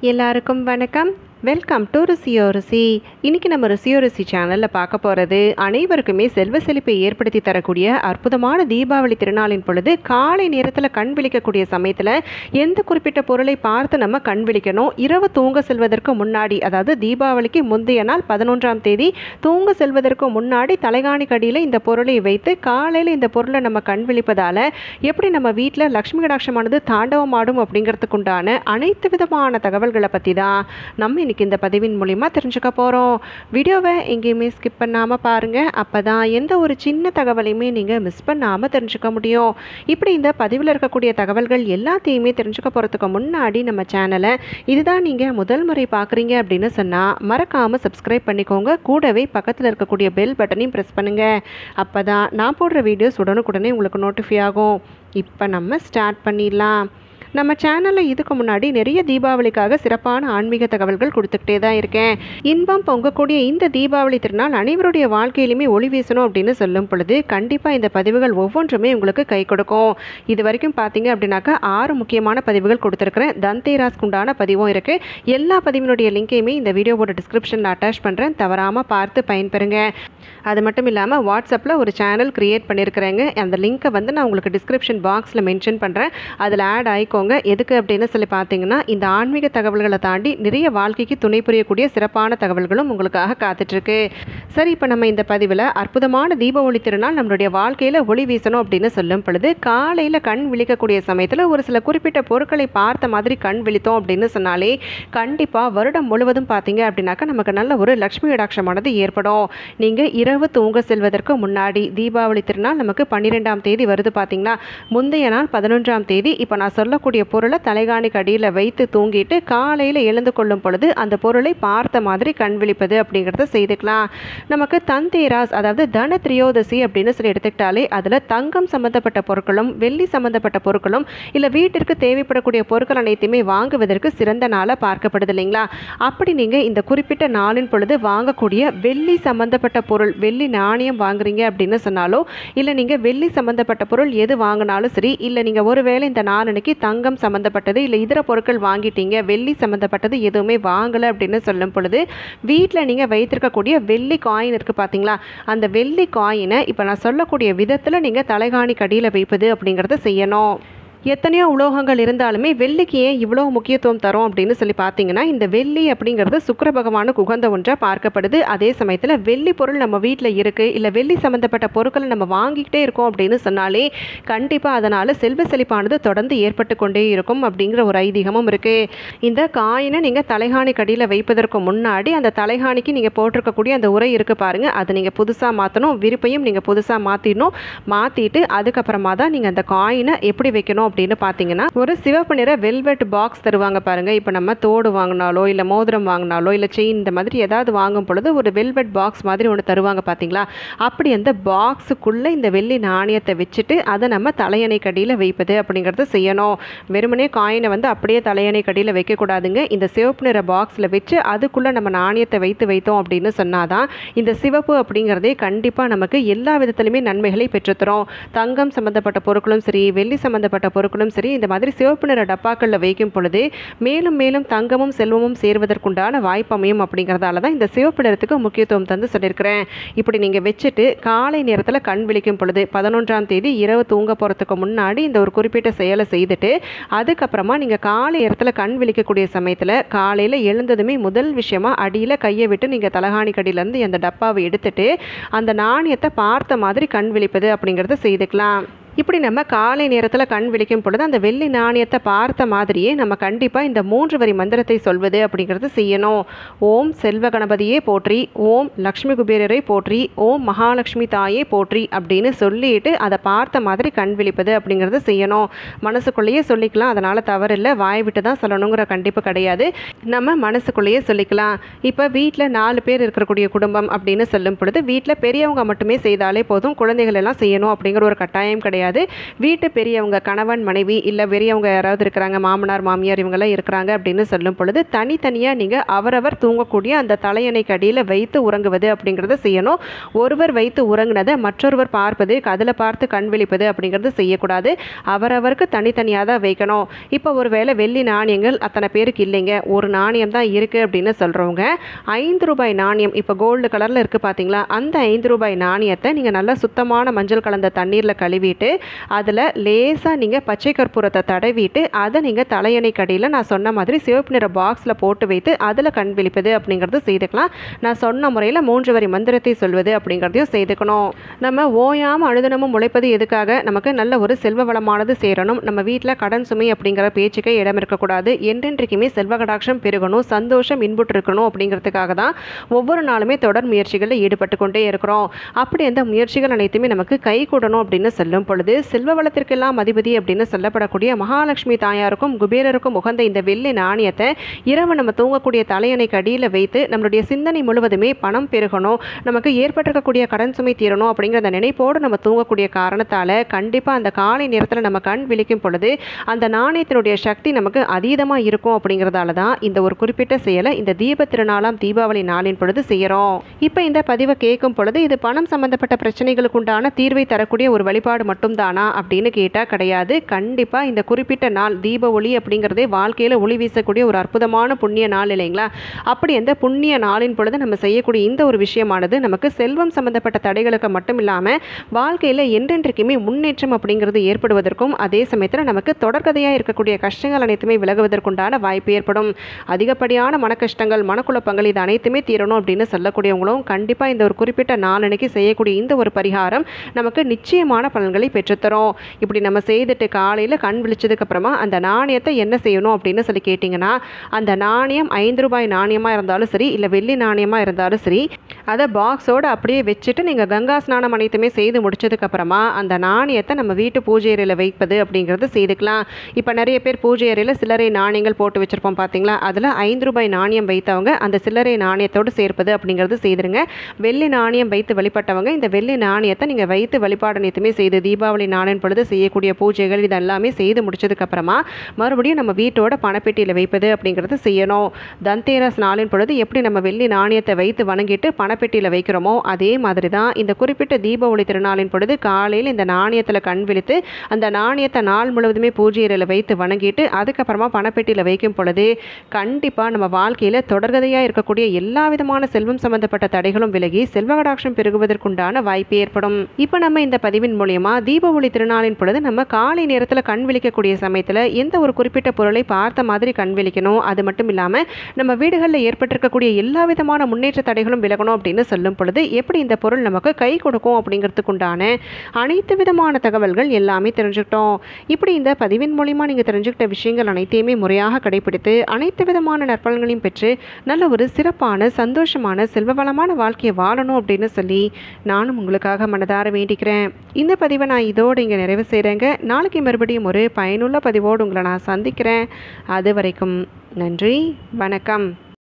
எல்லாருக்கும் வணக்கம். Welcome to ருசியோ ருசி இன்றைக்கி நம்ம ருசியோ ருசி சேனலில் பார்க்க போகிறது அனைவருக்குமே செல்வ செழிப்பை ஏற்படுத்தி தரக்கூடிய அற்புதமான தீபாவளி திருநாளின் பொழுது காலை நேரத்தில் கண் விழிக்கக்கூடிய சமயத்தில் எந்த குறிப்பிட்ட பொருளை பார்த்து நம்ம கண் விழிக்கணும்? இரவு தூங்க செல்வதற்கு முன்னாடி அதாவது தீபாவளிக்கு முந்தைய நாள் பதினொன்றாம் தேதி தூங்க செல்வதற்கு முன்னாடி தலைகாணி கடியில் இந்த பொருளை வைத்து காலையில் இந்த பொருளை நம்ம கண் விழிப்பதால் எப்படி நம்ம வீட்டில் லக்ஷ்மி கடாட்சமானது தாண்டவமாடும் அப்படிங்கிறதுக்குண்டான அனைத்து விதமான தகவல்களை பற்றி தான் நம்ம இன்றைக்கி இந்த பதிவின் மூலிமா தெரிஞ்சுக்க போகிறோம் வீடியோவை எங்கேயுமே ஸ்கிப் பண்ணாமல் பாருங்கள் அப்போ தான் எந்த ஒரு சின்ன தகவலையுமே நீங்கள் மிஸ் பண்ணாமல் தெரிஞ்சுக்க முடியும். இப்படி இந்த பதிவில் இருக்கக்கூடிய தகவல்கள் எல்லாத்தையுமே தெரிஞ்சுக்க போகிறதுக்கு முன்னாடி நம்ம சேனலை இதுதான் நீங்கள் முதல் முறை பார்க்குறீங்க அப்படின்னு சொன்னால் மறக்காமல் சப்ஸ்கிரைப் பண்ணிக்கோங்க. கூடவே பக்கத்தில் இருக்கக்கூடிய பெல் பட்டனையும் ப்ரெஸ் பண்ணுங்கள் அப்போ தான் நான் போடுற வீடியோஸ் உடனுக்குடனே உங்களுக்கு நோட்டிஃபை ஆகும். இப்போ நம்ம ஸ்டார்ட் பண்ணிடலாம். நம்ம சேனலில் இதுக்கு முன்னாடி நிறைய தீபாவளிக்காக சிறப்பான ஆன்மீக தகவல்கள் கொடுத்துக்கிட்டே தான் இருக்கேன். இன்பம் பொங்கக்கூடிய இந்த தீபாவளி திருநாள் அனைவருடைய வாழ்க்கையிலுமே ஒளி வீசணும் அப்படின்னு சொல்லும் பொழுது கண்டிப்பாக இந்த பதிவுகள் ஒவ்வொன்றுமே உங்களுக்கு கை கொடுக்கும். இது வரைக்கும் பார்த்தீங்க அப்படின்னாக்கா ஆறு முக்கியமான பதிவுகள் கொடுத்துருக்குறேன். தந்தேராஸ்க்கு உண்டான பதிவும் இருக்குது எல்லா பதிவினுடைய லிங்கையுமே இந்த வீடியோவோட டிஸ்கிரிப்ஷனில் அட்டாச் பண்ணுறேன் தவறாமல் பார்த்து பயன்பெறுங்க. அது மட்டும் இல்லாமல் வாட்ஸ்அப்பில் ஒரு சேனல் க்ரியேட் பண்ணியிருக்கிறேங்க அந்த லிங்க்கை வந்து நான் உங்களுக்கு டிஸ்கிரிப்ஷன் பாக்ஸில் மென்ஷன் பண்ணுறேன் அதில் ஆட் ஆயிக்கோங்க எதுக்கு அப்படின்னு சொல்லி பார்த்தீங்கன்னா இந்த ஆன்மீக தகவல்களை தாண்டி நிறைய வாழ்க்கைக்கு துணை புரியக்கூடிய சிறப்பான தகவல்களும் உங்களுக்காக காத்துட்ருக்கு. சரி இப்போ நம்ம இந்த பதிவில் அற்புதமான தீப ஒளி திருநாள் நம்மளுடைய வாழ்க்கையில் ஒளி வீசணும் அப்படின்னு சொல்லும் பொழுது காலையில் கண் விழிக்கக்கூடிய சமயத்தில் ஒரு சில குறிப்பிட்ட பொருட்களை பார்த்த மாதிரி கண் விழித்தோம் அப்படின்னு சொன்னாலே கண்டிப்பாக வருடம் முழுவதும் பார்த்தீங்க அப்படின்னாக்கா நமக்கு நல்ல ஒரு லக்ஷ்மி கடாட்சமானது ஏற்படும். நீங்கள் இரவு தூங்க செல்வதற்கு முன்னாடி தீபாவளி திருநாள் நமக்கு பன்னிரெண்டாம் தேதி வருது பார்த்தீங்கன்னா முந்தைய நாள் பதினொன்றாம் தேதி. இப்போ நான் சொல்லக்கூடிய பொருளை தலைகாணிக்கு அடியில் வைத்து தூங்கிட்டு காலையில் எழுந்து கொள்ளும் பொழுது அந்த பொருளை பார்த்த மாதிரி கண் விழிப்பது அப்படிங்கிறத செய்துக்கலாம். நமக்கு தந்தேராஸ் அதாவது தன திரியோதசி அப்படின்னு சொல்லி எடுத்துக்கிட்டாலே அதில் தங்கம் சம்மந்தப்பட்ட பொருட்களும் வெள்ளி சம்மந்தப்பட்ட பொருட்களும் இல்லை வீட்டிற்கு தேவைப்படக்கூடிய பொருட்கள் அனைத்தையுமே வாங்குவதற்கு சிறந்த நாளாக பார்க்கப்படுது இல்லைங்களா? அப்படி நீங்கள் இந்த குறிப்பிட்ட நாளின் பொழுது வாங்கக்கூடிய வெள்ளி சம்மந்தப்பட்ட பொருள் வெள்ளி நாணயம் வாங்குறீங்க அப்படின்னு சொன்னாலோ இல்லை நீங்கள் வெள்ளி சம்மந்தப்பட்ட பொருள் எது வாங்கினாலும் சரி இல்லை நீங்கள் ஒருவேளை இந்த நாளனைக்கு தங்க தங்கம் சம்மந்தப்பட்டது இல்லை இதர பொருட்கள் வாங்கிட்டீங்க வெள்ளி சம்மந்தப்பட்டது எதுவுமே வாங்கலை அப்படின்னு சொல்லும் பொழுது வீட்டில் நீங்கள் வைத்திருக்கக்கூடிய வெள்ளி காயின் இருக்குது பார்த்தீங்களா அந்த வெள்ளி காயினை இப்போ நான் சொல்லக்கூடிய விதத்தில் நீங்கள் தலைகாணி கடியில் வைப்பது அப்படிங்கிறத செய்யணும். எத்தனையோ உலோகங்கள் இருந்தாலுமே வெள்ளிக்கு ஏன் இவ்வளோ முக்கியத்துவம் தரும் அப்படின்னு சொல்லி பார்த்தீங்கன்னா இந்த வெள்ளி அப்படிங்கிறது சுக்கர பகவானுக்கு உகந்த ஒன்றாக பார்க்கப்படுது. அதே சமயத்தில் வெள்ளி பொருள் நம்ம வீட்டில் இருக்குது இல்லை வெள்ளி சம்மந்தப்பட்ட பொருட்களை நம்ம வாங்கிக்கிட்டே இருக்கோம் அப்படின்னு சொன்னாலே கண்டிப்பாக அதனால் செல்வ செழிப்பானது தொடர்ந்து ஏற்பட்டு கொண்டே இருக்கும் அப்படிங்கிற ஒரு ஐதீகமும் இருக்குது இந்த காயினை நீங்கள் தலைகாணி கடியில் வைப்பதற்கு முன்னாடி அந்த தலைகாணிக்கு நீங்கள் போட்டிருக்கக்கூடிய அந்த உரை இருக்குது பாருங்கள் அதை நீங்கள் புதுசாக மாற்றணும் விருப்பையும் நீங்கள் புதுசாக மாற்றிடணும் மாற்றிட்டு அதுக்கப்புறமா தான் நீங்கள் அந்த காயினை எப்படி வைக்கணும் அப்படின்னு பார்த்தீங்கன்னா ஒரு சிவப்பு நிற வெல்வெட் பாக்ஸ் தருவாங்க பாருங்கள் இப்போ நம்ம தோடு வாங்கினாலோ இல்லை மோதிரம் வாங்கினாலோ இல்லை செயின் இந்த மாதிரி ஏதாவது வாங்கும் பொழுது ஒரு வெல்வெட் பாக்ஸ் மாதிரி ஒன்று தருவாங்க பார்த்தீங்களா அப்படி அந்த பாக்ஸுக்குள்ளே இந்த வெள்ளி நாணயத்தை வச்சுட்டு அதை நம்ம தலையணை கடியில் வைப்பது அப்படிங்கிறத செய்யணும். வெறுமனே காயினை வந்து அப்படியே தலையணை கடியில் வைக்கக்கூடாதுங்க இந்த சிவப்பு நிற பாக்ஸில் வச்சு அதுக்குள்ளே நம்ம நாணயத்தை வைத்து வைத்தோம் அப்படின்னு சொன்னாதான் இந்த சிவப்பு அப்படிங்கிறதே கண்டிப்பாக நமக்கு எல்லா விதத்துலையுமே நன்மைகளை பெற்றுத்தரும். தங்கம் சம்மந்தப்பட்ட பொருட்களும் சரி வெள்ளி சம்மந்தப்பட்ட பொருட்களும் சரி இந்த மாதிரி சிவப்பு நிற டப்பாக்களில் வைக்கும் பொழுது மேலும் மேலும் தங்கமும் செல்வமும் சேர்வதற்குண்டான வாய்ப்பு அமையும் அப்படிங்கிறதால தான் இந்த சிவப்பு நிறத்துக்கு முக்கியத்துவம் தந்து சொல்லியிருக்கிறேன். இப்படி நீங்கள் வச்சுட்டு காலை நேரத்தில் கண் விழிக்கும் பொழுது பதினொன்றாம் தேதி இரவு தூங்க போகிறதுக்கு முன்னாடி இந்த ஒரு குறிப்பிட்ட செயலை செய்துட்டு அதுக்கப்புறமா நீங்கள் காலை நேரத்தில் கண் விழிக்கக்கூடிய சமயத்தில் காலையில் எழுந்ததுமே முதல் விஷயமா அடியில் கையை விட்டு நீங்கள் தலகாணி கடியிலேருந்து அந்த டப்பாவை எடுத்துட்டு அந்த நாணயத்தை பார்த்த மாதிரி கண் விழிப்பது அப்படிங்கிறத செய்துக்கலாம். இப்படி நம்ம காலை நேரத்தில் கண் விழிக்கும் பொழுது அந்த வெள்ளி நாணயத்தை பார்த்த மாதிரியே நம்ம கண்டிப்பாக இந்த மூன்று வரி மந்திரத்தை சொல்வது அப்படிங்கிறது செய்யணும். ஓம் செல்வ கணபதியே போற்றி ஓம் லக்ஷ்மி குபேரரை போற்றி ஓம் மகாலட்சுமி தாயே போற்றி அப்படின்னு சொல்லிட்டு அதை பார்த்த மாதிரி கண் விழிப்பது அப்படிங்கிறது செய்யணும். மனசுக்குள்ளேயே சொல்லிக்கலாம் அதனால் தவறில்லை. வாய் விட்டு தான் சொல்லணுங்கிற கண்டிப்பு கிடையாது. நம்ம மனசுக்குள்ளேயே சொல்லிக்கலாம். இப்போ வீட்டில் நாலு பேர் இருக்கக்கூடிய குடும்பம் அப்படின்னு சொல்லும் பொழுது வீட்டில் பெரியவங்க மட்டுமே செய்தாலே போதும் குழந்தைகள் எல்லாம் செய்யணும் அப்படிங்கிற ஒரு கட்டாயம் கிடையாது. கிடையாது. வீட்டு பெரியவங்க கணவன் மனைவி இல்லை பெரியவங்க யாராவது இருக்கிறாங்க மாமனார் மாமியார் இவங்கெல்லாம் இருக்கிறாங்க அப்படின்னு சொல்லும் பொழுது தனித்தனியாக நீங்கள் அவரவர் தூங்கக்கூடிய அந்த தலையணைக்கு அடியில் வைத்து உறங்குவது அப்படிங்கிறத செய்யணும். ஒருவர் வைத்து உறங்கினதை மற்றொருவர் பார்ப்பது அதில் பார்த்து கண் விழிப்பது அப்படிங்கிறது செய்யக்கூடாது. அவரவருக்கு தனித்தனியாக தான் வைக்கணும். இப்போ ஒரு வேளை வெள்ளி நாணயங்கள் அத்தனை பேருக்கு இல்லைங்க. ஒரு நாணயம் தான் இருக்குது அப்படின்னு சொல்கிறவங்க ஐந்து ரூபாய் நாணயம் இப்போ கோல்டு கலரில் இருக்குது பார்த்தீங்களா அந்த ஐந்து ரூபாய் நாணயத்தை நீங்கள் நல்லா சுத்தமான மஞ்சள் கலந்த தண்ணீரில் கழுவிட்டு அதில் லேசாக நீங்கள் பச்சை கற்பூரத்தை தடவிட்டு அதை நீங்கள் தலையணை கடையில் நான் சொன்ன மாதிரி சிவப்பு நிற பாக்ஸில் போட்டு வைத்து அதில் கண் விழிப்பது அப்படிங்கிறது செய்துக்கலாம். நான் சொன்ன முறையில் மூன்று வரி மந்திரத்தை சொல்வது அப்படிங்கிறதையும் செய்துக்கணும். நம்ம ஓயாமல் அழுதனமும் உழைப்பது எதுக்காக? நமக்கு நல்ல ஒரு செல்வ வளமானது சேரணும். நம்ம வீட்டில் கடன் சுமை அப்படிங்கிற பேச்சுக்கே இடம் இருக்கக்கூடாது. என்றென்றைக்குமே செல்வ கடாட்சம் பெருகணும் சந்தோஷம் இன்புற்று இருக்கணும் அப்படிங்கிறதுக்காக தான் ஒவ்வொரு நாளுமே தொடர் முயற்சிகளில் ஈடுபட்டு கொண்டே இருக்கிறோம். அப்படி அந்த முயற்சிகள் அனைத்துமே நமக்கு கை கூடணும் அப்படின்னு சொல்லும் பொழுது செல்வ வளத்திற்கெல்லாம் அதிபதி அப்படின்னு சொல்லப்படக்கூடிய மகாலட்சுமி தாயாருக்கும் குபேரருக்கும் உகந்த இந்த வெள்ளி நாணயத்தை இரவு நம்ம தூங்கக்கூடிய தலையணைக்கு அடியில் வைத்து நம்மளுடைய சிந்தனை முழுவதுமே பணம் பெருகணும் நமக்கு ஏற்பட்டிருக்கக்கூடிய கடன் சுமை தீரணும் அப்படிங்கிற அந்த நினைப்போடு நம்ம தூங்கக்கூடிய காரணத்தால் கண்டிப்பாக அந்த காலை நேரத்தில் நம்ம கண் விழிக்கும் பொழுது அந்த நாணயத்தினுடைய சக்தி நமக்கு அதீதமாக இருக்கும் அப்படிங்கிறதால தான் இந்த ஒரு குறிப்பிட்ட செயலை இந்த தீப திருநாளாம் தீபாவளி நாளின் பொழுது செய்கிறோம் இப்போ இந்த பதிவை கேட்கும் பொழுது இது பணம் சம்பந்தப்பட்ட பிரச்சனைகளுக்கு உண்டான தீர்வை தரக்கூடிய ஒரு வழிபாடு மட்டும்தானா அப்படின்னு கேட்டால் கிடையாது. கண்டிப்பாக இந்த குறிப்பிட்ட நாள் தீப ஒளி அப்படிங்கிறதே வாழ்க்கையில் ஒளி வீசக்கூடிய ஒரு அற்புதமான புண்ணிய நாள் இல்லைங்களா? அப்படி அந்த புண்ணிய நாளின் பொழுது நம்ம செய்யக்கூடிய இந்த ஒரு விஷயமானது நமக்கு செல்வம் சம்பந்தப்பட்ட தடைகளுக்கு மட்டும் இல்லாமல் வாழ்க்கையில் என்றென்றைக்குமே முன்னேற்றம் அப்படிங்கிறது ஏற்படுவதற்கும் அதே சமயத்தில் நமக்கு தொடர்கதையாக இருக்கக்கூடிய கஷ்டங்கள் அனைத்துமே விலகுவதற்குண்டான வாய்ப்பு ஏற்படும். அதிகப்படியான மன கஷ்டங்கள் மனக்குழப்பங்கள் இது அனைத்துமே தீரணும் அப்படின்னு சொல்லக்கூடியவங்களும் கண்டிப்பாக இந்த ஒரு குறிப்பிட்ட நாளன்னைக்கு செய்யக்கூடிய இந்த ஒரு பரிகாரம் நமக்கு நிச்சயமான பலன்களை பெற்றுத்தரும். இப்படி நம்ம செய்துட்டு காலையில் கண் விழிச்சதுக்கு அப்புறமா அந்த நாணயத்தை என்ன செய்யணும் அப்படின்னு சொல்லி கேட்டிங்கன்னா அந்த நாணயம் ஐந்து ரூபாய் நாணயமாக இருந்தாலும் சரி இல்லை வெள்ளி நாணயமாக இருந்தாலும் சரி அதை பாக்ஸோடு அப்படியே வச்சுட்டு நீங்கள் கங்கா ஸ்நானம் அனைத்துமே செய்து முடிச்சதுக்கப்புறமா அந்த நாணயத்தை நம்ம வீட்டு பூஜை அறையில் வைப்பது அப்படிங்கிறது செய்துக்கலாம். இப்போ நிறைய பேர் பூஜை அறையில் சில்லறை நாணயங்கள் போட்டு வச்சுருப்போம் பார்த்தீங்களா அதில் ஐந்து ரூபாய் நாணயம் வைத்தவங்க அந்த சில்லறை நாணயத்தோடு சேர்ப்பது அப்படிங்கிறது செய்திருங்க. வெள்ளி நாணயம் வைத்து வழிபட்டவங்க இந்த வெள்ளி நாணயத்தை நீங்கள் வைத்து வழிபாடு அனைத்துமே செய்து தீபாவளி நாளின் பொழுது செய்யக்கூடிய பூஜைகள் இதெல்லாமே செய்து முடிச்சதுக்கப்புறமா மறுபடியும் நம்ம வீட்டோட பணப்பெட்டியில் வைப்பது அப்படிங்கிறது செய்யணும். தந்தேரஸ் நாளின் பொழுது எப்படி நம்ம வெள்ளி நாணயத்தை வைத்து வணங்கிட்டு பணப்பெட்டியில் வைக்கிறோமோ அதே மாதிரி தான் இந்த குறிப்பிட்ட தீபாவளி திருநாளின் பொழுது காலையில் இந்த நாணயத்தில் கண் விழித்து அந்த நாணயத்தை நாள் முழுவதுமே பூஜையில் வைத்து வணங்கிட்டு அதுக்கப்புறமா பணப்பெட்டியில் வைக்கும் பொழுது கண்டிப்பாக நம்ம வாழ்க்கையில் தொடர்கதையாக இருக்கக்கூடிய எல்லா விதமான செல்வம் சம்பந்தப்பட்ட தடைகளும் விலகி செல்வகடாட்சம் பெருகுவதற்குண்டான வாய்ப்பு ஏற்படும். இப்போ நம்ம இந்த பதிவின் மூலயமா தீபாவளி திருநாளின் பொழுது நம்ம காலை நேரத்தில் கண் விழிக்கக்கூடிய சமயத்தில் எந்த ஒரு குறிப்பிட்ட பொருளை பார்த்த மாதிரி கண் விழிக்கணும்? அது மட்டும் இல்லாமல் நம்ம வீடுகளில் ஏற்பட்டிருக்கக்கூடிய எல்லா விதமான முன்னேற்ற தடைகளும் விலகணும் அப்படின்னு சொல்லும் பொழுது எப்படி இந்த பொருள் நமக்கு கை கொடுக்கும் அப்படிங்கிறதுக்குண்டான அனைத்து விதமான தகவல்கள் எல்லாமே தெரிஞ்சுக்கிட்டோம். இப்படி இந்த பதிவின் மூலிமா நீங்கள் தெரிஞ்சுக்கிட்ட விஷயங்கள் அனைத்தையுமே முறையாக கடைபிடித்து அனைத்து விதமான நற்பலன்களையும் பெற்று நல்ல ஒரு சிறப்பான சந்தோஷமான செல்வ வளமான வாழ்க்கையை வாழணும் அப்படின்னு சொல்லி நானும் உங்களுக்காக மனதார வேண்டிக்கிறேன். இந்த பதிவை நான் இதோடு இங்கே நிறைவு செய்கிறேங்க. நாளைக்கு மறுபடியும் ஒரு பயனுள்ள பதிவோடு உங்களை நான் சந்திக்கிறேன். அது வரைக்கும் நன்றி வணக்கம்.